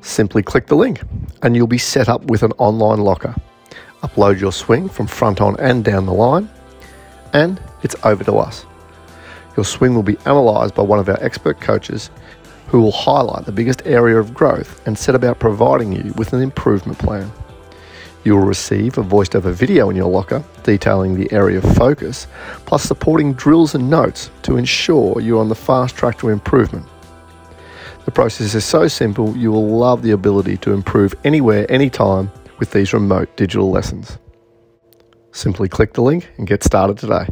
Simply click the link and you'll be set up with an online locker. Upload your swing from front on and down the line, and it's over to us. Your swing will be analysed by one of our expert coaches who will highlight the biggest area of growth and set about providing you with an improvement plan. You will receive a voiced over video in your locker detailing the area of focus, plus supporting drills and notes to ensure you're on the fast track to improvement. The process is so simple, you will love the ability to improve anywhere, anytime with these remote digital lessons. Simply click the link and get started today.